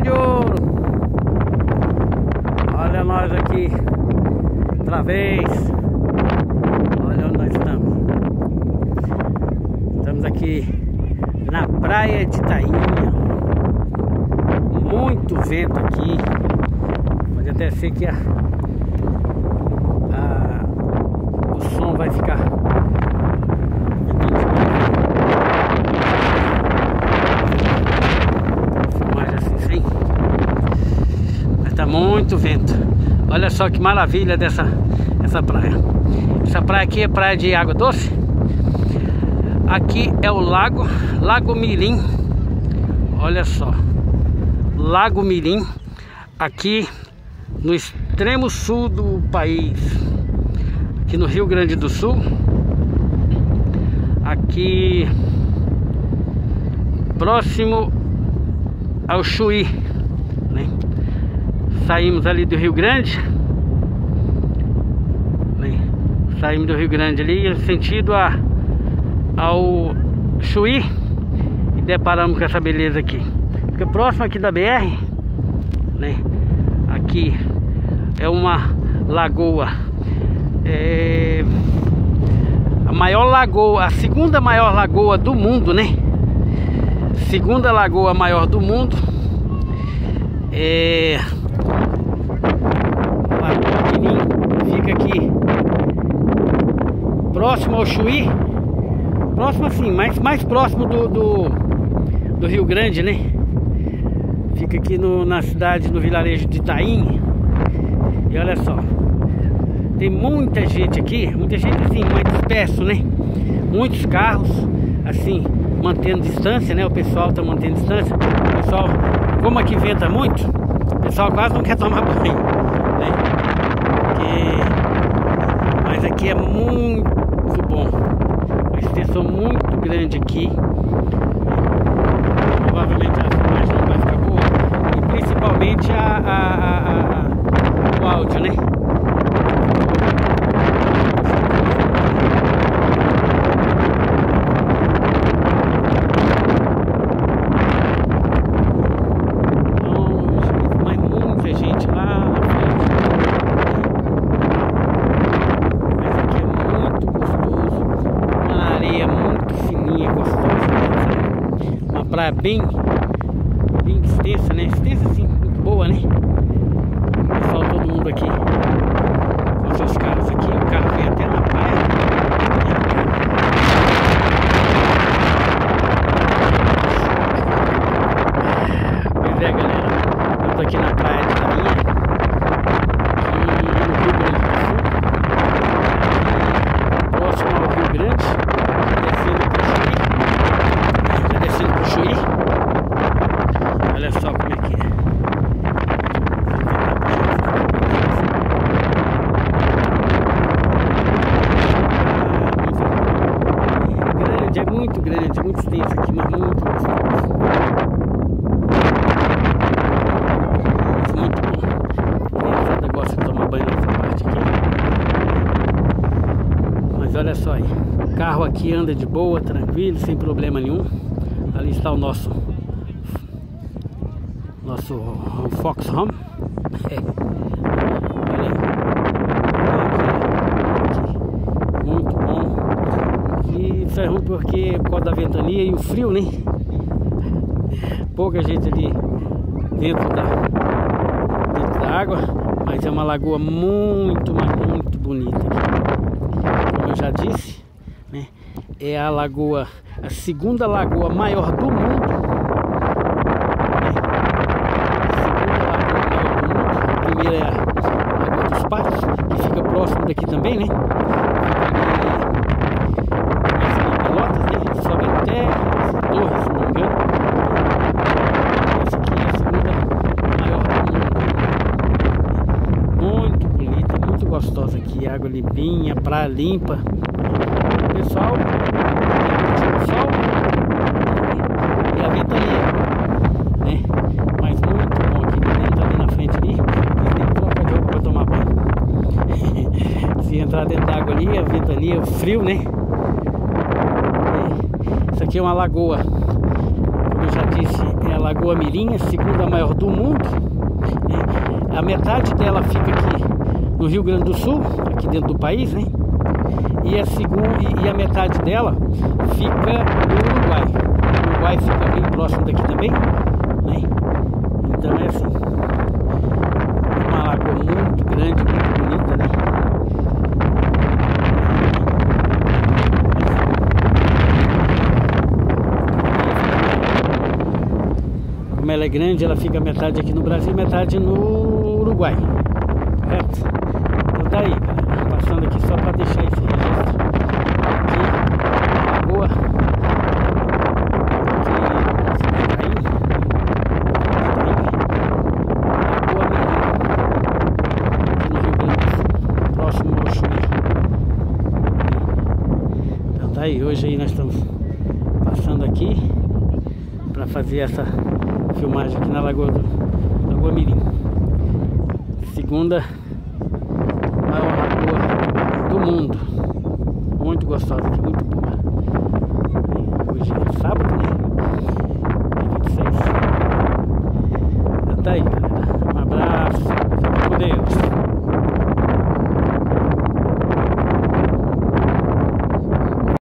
de ouro. Olha nós aqui. Outra vez. Olha onde nós estamos. Estamos aqui na praia de Tainha. Muito vento aqui. Pode até ser que a o som vai ficar muito vento. Olha só que maravilha dessa essa praia. Essa praia aqui é praia de água doce. Aqui é o lago, Lago Mirim. Olha só. Lago Mirim, aqui no extremo sul do país. Aqui no Rio Grande do Sul. Aqui próximo ao Chuí saímos ali do Rio Grande. Saímos do Rio Grande ali sentido a, ao Chuí e deparamos com essa beleza aqui. Fica próximo aqui da BR né? aqui é uma lagoa. É a maior lagoa a segunda maior lagoa do mundo né? Segunda lagoa maior do mundo. É fica aqui próximo ao Chuí próximo assim, mais, mais próximo do, do, do Rio Grande, né? Fica aqui no, na cidade, no vilarejo de Itaim E olha só Tem muita gente aqui Muita gente assim, mais disperso, né? Muitos carros Assim, mantendo distância, né? O pessoal tá mantendo distância O pessoal, como aqui venta muito pessoal quase não quer tomar banho né? Porque... Mas aqui é muito bom. Uma extensão muito grande aqui. Provavelmente a não vai ficar boa. E principalmente a, a, a, a o áudio, né? Bem extensa, né? Extensa assim, muito boa, né? Pessoal, todo mundo aqui com seus carros aqui. O carro vem até na praia. Pois é, galera. Eu tô aqui na praia de Laminha. Aqui no Rio Grande do Sul. Próximo ao Rio Grande. Grande, muito extenso aqui, mas muito gostoso. Muito bom. Criançada gosta de tomar banho nessa parte aqui. Mas olha só aí. O carro aqui anda de boa, tranquilo, sem problema nenhum. Ali está o nosso nosso Fox Home. ruim porque por causa da ventania e o frio, né? Pouca gente ali dentro da, dentro da água, mas é uma lagoa muito, mas muito bonita aqui. Como eu já disse, né? É a lagoa, a segunda lagoa maior do mundo. Né? Segunda lagoa maior do mundo. A primeira é a Lagoa dos Patos, que fica próximo daqui também, né? Gostosa aqui, água limpinha, praia limpa. O pessoal o sol e a ventania, né? Mas muito bom aqui, nem tá ali na frente ali, nem troca de roupa pra tomar banho. Se entrar dentro d'água ali, a ventania, o frio, né? Isso aqui é uma lagoa. Como eu já disse, é a Lagoa Mirim, a segunda maior do mundo. Né? A metade dela fica aqui no Rio Grande do Sul, aqui dentro do país, né? E a, segunda, e a metade dela fica no Uruguai. O Uruguai fica bem próximo daqui também, né? Então é assim. Uma lagoa muito grande, muito bonita, né? Como ela é grande, ela fica metade aqui no Brasil, metade no Uruguai. Correto? Tá aí. Passando aqui só para deixar esse registro. Aqui, lagoa. Aqui. Lagoa Mirim. Aqui do. Próximo. Então tá aí, hoje aí nós estamos passando aqui para fazer essa filmagem aqui na Lagoa do Lagoa Mirim. Segunda maior raposa do mundo. Muito gostosa, muito boa. Hoje é sábado.